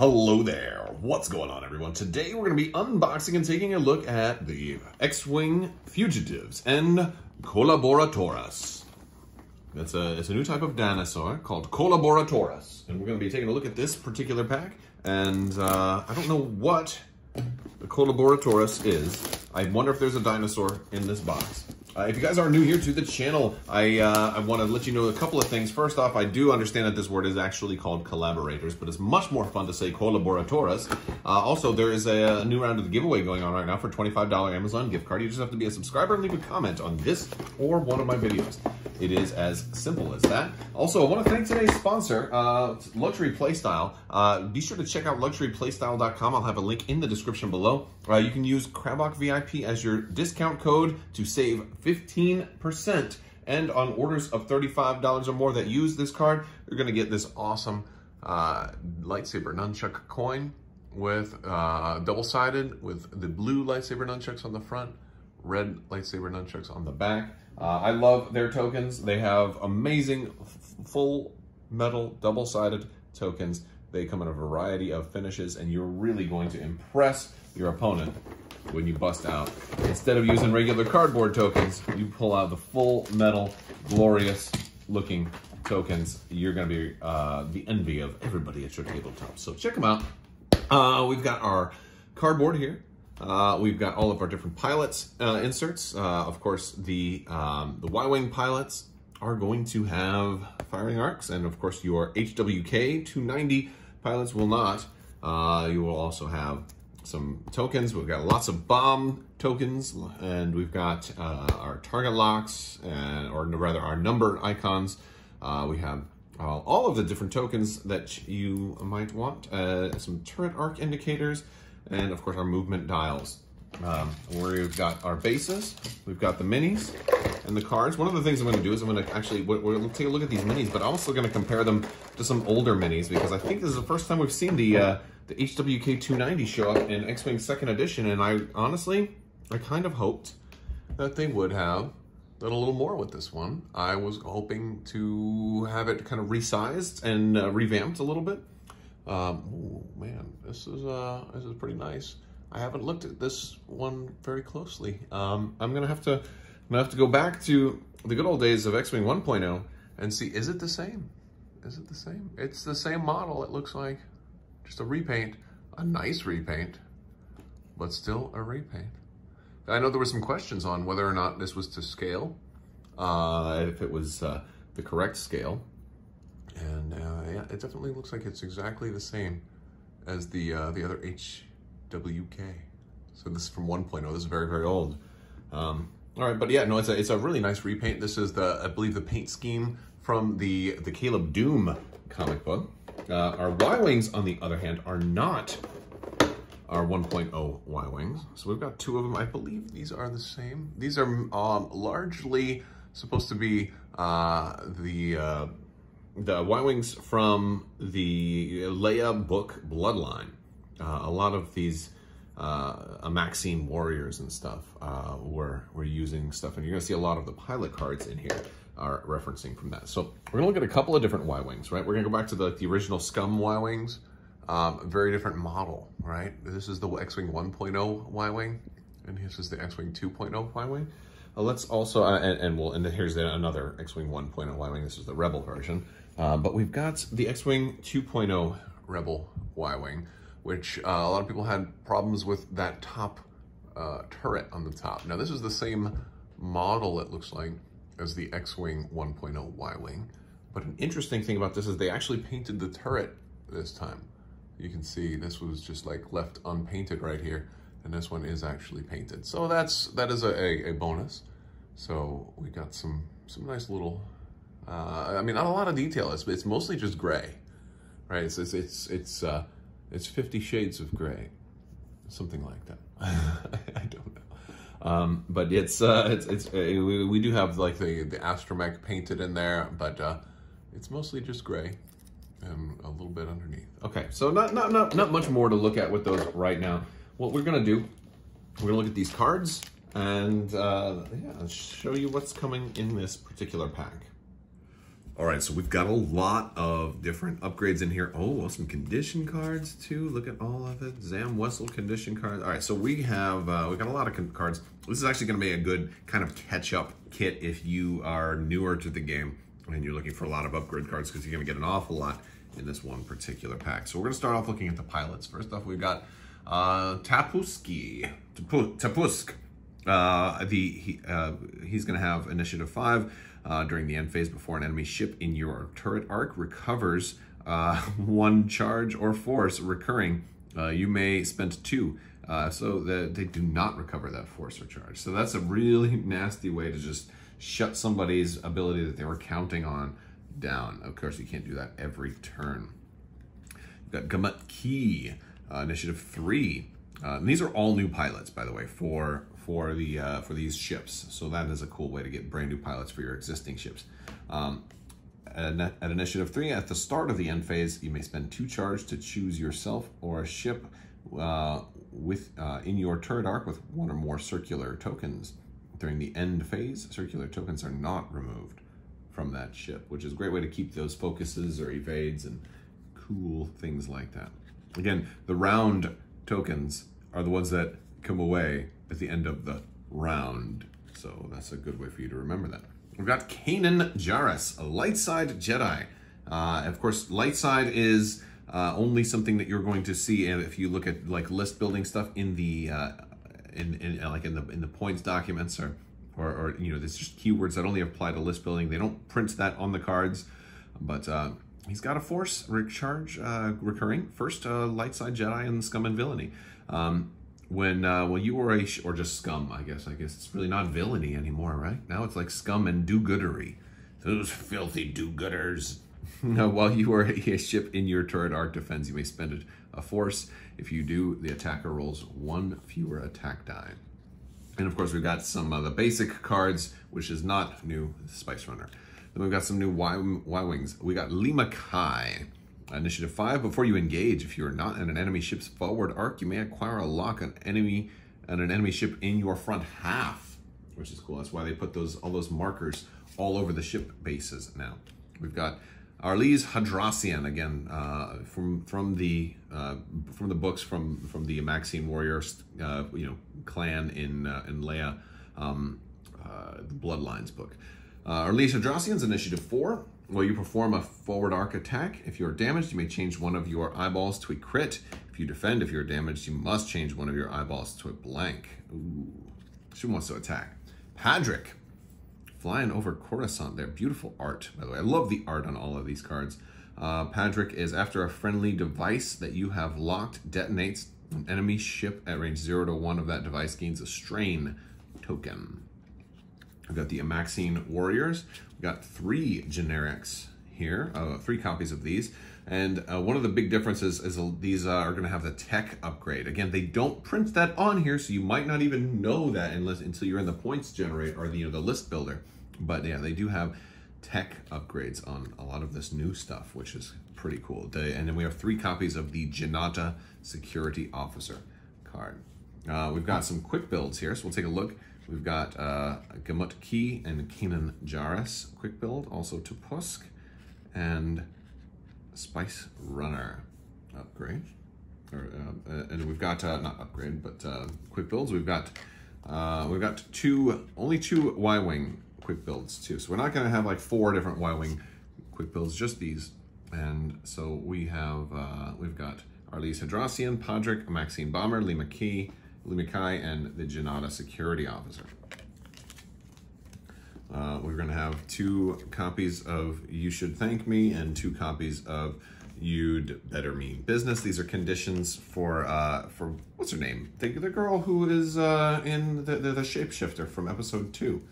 Hello there. What's going on, everyone? Today we're going to be unboxing and taking a look at the X-Wing Fugitives and Collaboratores. It's a, it's a new type of dinosaur called Collaboratores. And we're going to be taking a look at this particular pack. And uh, I don't know what the Collaboratores is. I wonder if there's a dinosaur in this box. Uh, if you guys are new here to the channel, I uh, I want to let you know a couple of things. First off, I do understand that this word is actually called collaborators, but it's much more fun to say collaboratores. Uh, also, there is a, a, new round of the giveaway going on right now for $25 Amazon gift card. You just have to be a subscriber and leave a comment on this or one of my videos. It is as simple as that. Also, I want to thank today's sponsor, uh, Luxury Playstyle. Uh, be sure to check out luxuryplaystyle.com. I'll have a link in the description below. Uh, you can use Crabbok VIP as your discount code to save 15%. And on orders of $35 or more that use this card, you're going to get this awesome uh, lightsaber nunchuck coin with uh, double-sided with the blue lightsaber nunchucks on the front, red lightsaber nunchucks on the back. Uh, I love their tokens. They have amazing full metal double-sided tokens. They come in a variety of finishes and you're really going to impress your opponent when you bust out. Instead of using regular cardboard tokens, you pull out the full metal, glorious looking tokens. You're gonna be uh, the envy of everybody at your tabletop. So check them out. Uh, we've got our cardboard here. Uh, we've got all of our different pilots uh, inserts. Uh, of course, the, um, the Y-Wing pilots are going to have firing arcs, and of course your HWK 290 pilots will not. Uh, you will also have some tokens. We've got lots of bomb tokens, and we've got uh, our target locks, and or rather our number icons. Uh, we have all of the different tokens that you might want, some turret arc indicators, and of course our movement dials. Um, where we've got our bases, we've got the minis, and the cards. One of the things I'm going to do is I'm going to actually we're, we're take a look at these minis, but I'm also going to compare them to some older minis because I think this is the first time we've seen the uh, the HWK 290 show up in X-Wing Second Edition, and I honestly, I kind of hoped that they would have done a little more with this one. I was hoping to have it kind of resized and uh, revamped a little bit. Um, oh man, this is uh, this is pretty nice. I haven't looked at this one very closely. Um, I'm gonna have to, I'm gonna have to go back to the good old days of X-Wing 1.0 and see, is it the same? Is it the same? It's the same model, it looks like. Just a repaint, a nice repaint, but still a repaint. I know there were some questions on whether or not this was to scale, uh, if it was uh, the correct scale. Uh, it definitely looks like it's exactly the same as the uh, the other HWK. So this is from 1.0. This is very, very old. Um, all right, but yeah, no, it's a, it's a really nice repaint. This is the, I believe, the paint scheme from the, the Caleb Dume comic book. Uh, our Y-Wings, on the other hand, are not our 1.0 Y-Wings. So we've got two of them. I believe these are the same. These are um, largely supposed to be uh, the the Y-Wings from the Leia book Bloodline. Uh, a lot of these uh, Maxine warriors and stuff uh, were, were using stuff, and you're gonna see a lot of the pilot cards in here are referencing from that. So we're gonna look at a couple of different Y-Wings, right? We're gonna go back to the, the original Scum Y-Wings, um, very different model, right? This is the X-Wing 1.0 Y-Wing, and this is the X-Wing 2.0 Y-Wing. Uh, let's also, uh, and, and, we'll, and here's the, another X-Wing 1.0 Y-Wing. This is the Rebel version. Uh, but we've got the X-Wing 2.0 Rebel Y-Wing, which uh, a lot of people had problems with that top uh, turret on the top. Now this is the same model, it looks like, as the X-Wing 1.0 Y-Wing. But an interesting thing about this is they actually painted the turret this time. You can see this was just like left unpainted right here, and this one is actually painted. So that's that is a, a, a bonus. So we got some some nice little, uh, I mean, not a lot of detail. It's, it's mostly just gray, right? It's, it's, it's, it's, uh, it's 50 shades of gray, something like that. I don't know. Um, but it's, uh, it's, it's, uh, we, we, do have like the, the astromech painted in there, but, uh, it's mostly just gray and a little bit underneath. Okay, so not, not, not, not much more to look at with those right now. What we're gonna do, we're gonna look at these cards and uh, yeah, show you what's coming in this particular pack. All right, so we've got a lot of different upgrades in here. Oh, some condition cards too. Look at all of it. Zam Wesell condition cards. All right, so we have uh, we got a lot of cards. This is actually going to be a good kind of catch-up kit if you are newer to the game and you're looking for a lot of upgrade cards because you're going to get an awful lot in this one particular pack. So we're to start off looking at the pilots. First off, we've got uh, Tapuski, Tapusk. Uh, the he, uh, he's going to have initiative five uh, during the end phase before an enemy ship in your turret arc recovers uh, one charge or force recurring. Uh, you may spend two. Uh, so that they do not recover that force or charge. So that's a really nasty way to just shut somebody's ability that they were counting on down. Of course, you can't do that every turn. You've got Gamut Key, uh, Initiative 3. Uh, these are all new pilots, by the way, for for the uh, for these ships. So that is a cool way to get brand new pilots for your existing ships. Um, at, at Initiative 3, at the start of the end phase, you may spend two charge to choose yourself or a ship uh, with uh, in your turret arc with one or more circular tokens. During the end phase, circular tokens are not removed from that ship, which is a great way to keep those focuses or evades and cool things like that. Again, the round tokens are the ones that come away at the end of the round. So that's a good way for you to remember that. We've got Kanan Jarrus, a light side Jedi. Uh, of course, light side is uh, only something that you're going to see if you look at like list building stuff in the uh, in, in like in the in the points documents or or, or you know there's just keywords that only apply to list building. They don't print that on the cards, but uh, he's got a force recharge uh, recurring first uh, light side Jedi and scum and villainy. Um, when uh, well you were a or just scum I guess I guess. It's really not villainy anymore right? Now it's like scum and do-goodery. Those filthy do-gooders. Now, while you are a ship in your turret arc defense you may spend it a force. If you do the attacker rolls one fewer attack die. And of course we've got some of the basic cards which is not new Spice Runner. Then we've got some new Y, y wings. We got Leema Kai Initiative 5, before you engage, if you are not in an enemy ship's forward arc, you may acquire a lock on enemy and an enemy ship in your front half, which is cool. That's why they put those all those markers all over the ship bases now. We've got Arliz Hadrassian again uh, from from the uh, from the books from from the Maxine Warriors uh, you know clan in uh, in Leia um, uh, the Bloodlines book. Uh, Arliz Hadrassian's Initiative Four. While you perform a forward arc attack, if you're damaged, you may change one of your eyeballs to a crit. If you defend, if you're damaged, you must change one of your eyeballs to a blank. Ooh, she wants to attack. Padric, flying over Coruscant there. Beautiful art, by the way. I love the art on all of these cards. Uh, Padric is after a friendly device that you have locked detonates an enemy ship at range 0 to 1 of that device gains a strain token. We've got the Amaxine Warriors. Got three generics here, uh, three copies of these. And uh, one of the big differences is these uh, are going to have the tech upgrade. Again, they don't print that on here, so you might not even know that unless until you're in the points generate or the, you know, the list builder. But yeah, they do have tech upgrades on a lot of this new stuff, which is pretty cool. And then we have three copies of the Jinata Security Officer card. Uh, we've got some quick builds here, so we'll take a look. We've got uh, Gamut Key and Kanan Jarrus quick build, also Tapusk, and Spice Runner upgrade. Or, uh, uh, and we've got, uh, not upgrade, but uh, quick builds. We've got uh, we've got two, only two Y-Wing quick builds too. So we're not gonna have like four different Y-Wing quick builds, just these. And so we have, uh, we've got Arliz Hadrassian, Padric, Maxine Bomber, Lima Key, Lumikai, and the Jinata security officer. Uh, we're going to have two copies of You Should Thank Me and two copies of You'd Better Mean Business. These are conditions for, uh, for what's her name? The, the girl who is uh, in the, the, the Shapeshifter from episode two.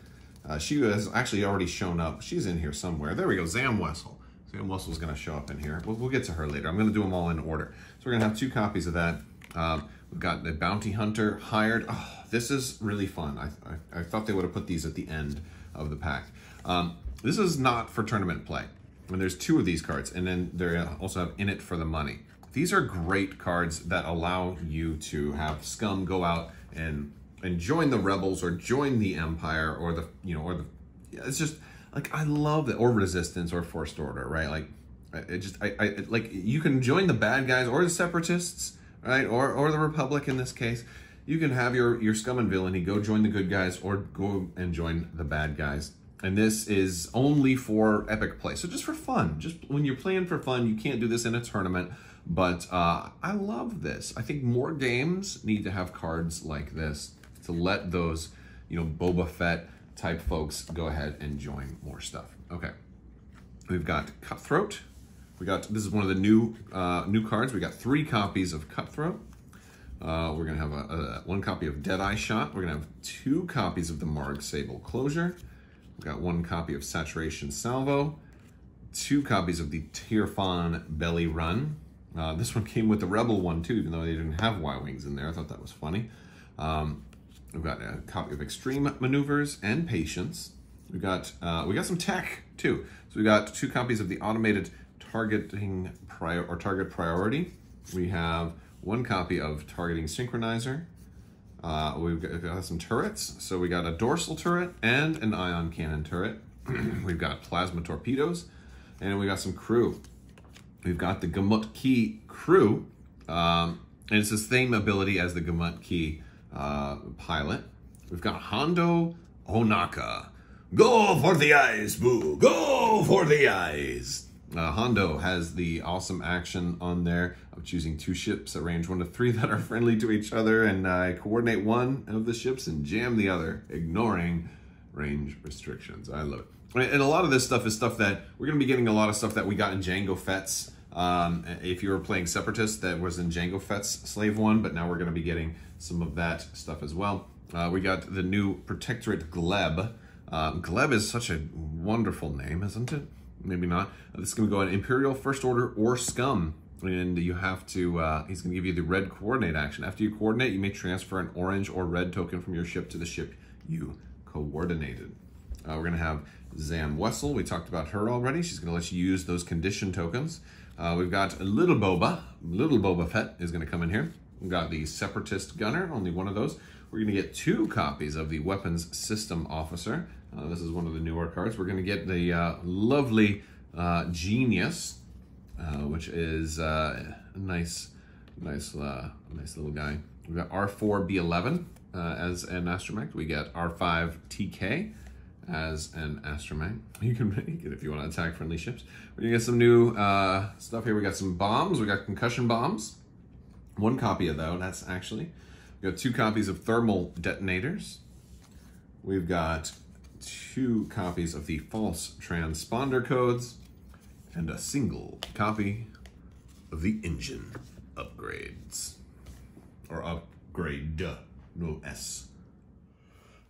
Uh, she has actually already shown up. She's in here somewhere. There we go, Zam Wesell. Zam Wesell's going to show up in here. We'll, we'll get to her later. I'm going to do them all in order. So we're going to have two copies of that. Um, We've got the bounty hunter hired. Oh, this is really fun. I, I, I, thought they would have put these at the end of the pack. Um, this is not for tournament play. And there's two of these cards, and then they also have in it for the money. These are great cards that allow you to have scum go out and and join the rebels or join the empire or the you know or the it's just like I love that, or resistance, or forced order, right? Like it just I, I like you can join the bad guys or the separatists, right? Or or the Republic in this case. You can have your your scum and villainy go join the good guys or go and join the bad guys. And this is only for epic play. So just for fun, just when you're playing for fun, you can't do this in a tournament. But uh, I love this. I think more games need to have cards like this to let those, you know, Boba Fett type folks go ahead and join more stuff. Okay, we've got Cutthroat. We got this is one of the new uh, new cards. We got three copies of Cutthroat. Uh, we're gonna have a, a, one copy of Deadeye Shot. We're gonna have two copies of the Marg Sabl Closure. We've got one copy of Saturation Salvo, two copies of the Tierfon Belly Run. Uh, this one came with the Rebel one too, even though they didn't have Y-Wings in there. I thought that was funny. Um, we've got a copy of Extreme Maneuvers and Patience. We got uh, we got some tech too. So we got two copies of the Automated Targeting Prior or Target Priority. We have one copy of Targeting Synchronizer. Uh, we've got, got, some turrets. So we got a dorsal turret and an ion cannon turret. we've got plasma torpedoes, and we got some crew. We've got the Gamut Key crew, um, and it's the same ability as the Gamut Key uh, pilot. We've got Hondo Ohnaka. Go for the eyes, Boo! Go for the eyes! Uh, Hondo has the awesome action on there of choosing two ships at range one to three that are friendly to each other and uh, coordinate one of the ships and jam the other, ignoring range restrictions. I love it. And a lot of this stuff is stuff that we're going to be getting a lot of stuff that we got in Jango Fett's. Um, if you were playing Separatist, that was in Jango Fett's Slave 1, but now we're going to be getting some of that stuff as well. Uh, we got the new Protectorate Gleb. Um, Gleb is such a wonderful name, isn't it? Maybe not. Uh, this is going to go in Imperial, First Order, or Scum. And you have to, uh, he's going to give you the red coordinate action. After you coordinate, you may transfer an orange or red token from your ship to the ship you coordinated. Uh, we're going to have Zam Wesell. We talked about her already. She's going to let you use those condition tokens. Uh, we've got Little Boba. Little Boba Fett is going to come in here. We've got the Separatist Gunner, only one of those. We're going to get two copies of the Weapons System Officer. Uh, this is one of the newer cards. We're going to get the uh, lovely uh, Genius, uh, which is uh, a nice, nice, uh, nice little guy. We've got R4B11 as an astromech. We get R5TK as an astromech. You can make it if you want to attack friendly ships. We're going to get some new stuff here. We got some bombs. We got concussion bombs. One copy of though, that's actually. We got two copies of thermal detonators. We've got two copies of the false transponder codes and a single copy of the engine upgrades. Or upgrade, no S.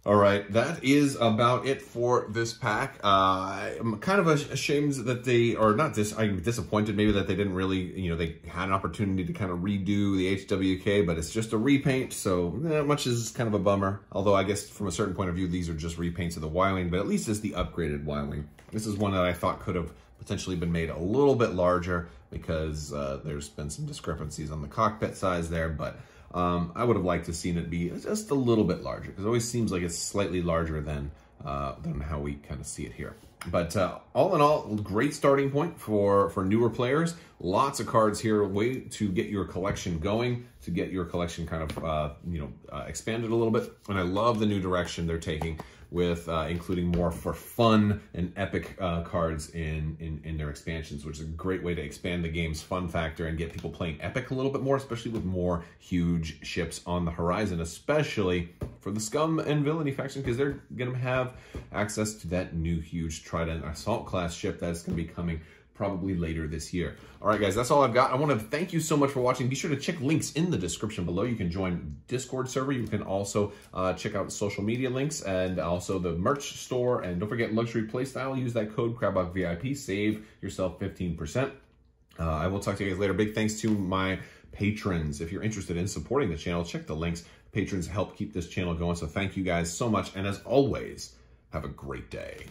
All right, that is about it for this pack. Uh, I'm kind of ashamed that they, or not this, I'm disappointed maybe that they didn't really, you know, they had an opportunity to kind of redo the HWK, but it's just a repaint, so eh, much is kind of a bummer. Although I guess from a certain point of view, these are just repaints of the Y-Wing, but at least it's the upgraded Y-Wing. This is one that I thought could have potentially been made a little bit larger because uh, there's been some discrepancies on the cockpit size there, but um, I would have liked to seen it be just a little bit larger because it always seems like it's slightly larger than, uh, than how we kind of see it here. But uh, all in all, great starting point for, for newer players. Lots of cards here, way to get your collection going, to get your collection kind of, uh, you know, uh, expanded a little bit. And I love the new direction they're taking with uh, including more for fun and epic uh, cards in, in, in their expansions, which is a great way to expand the game's fun factor and get people playing epic a little bit more, especially with more huge ships on the horizon, especially for the Scum and Villainy faction, because they're going to have access to that new huge Trident Assault class ship that's going to be coming probably later this year. All right, guys, that's all I've got. I want to thank you so much for watching. Be sure to check links in the description below. You can join Discord server. You can also uh, check out social media links and also the merch store. And don't forget Luxury Playstyle. Use that code CrabbokVIP. Save yourself 15%. Uh, I will talk to you guys later. Big thanks to my patrons. If you're interested in supporting the channel, check the links. Patrons help keep this channel going. So thank you guys so much. And as always, have a great day.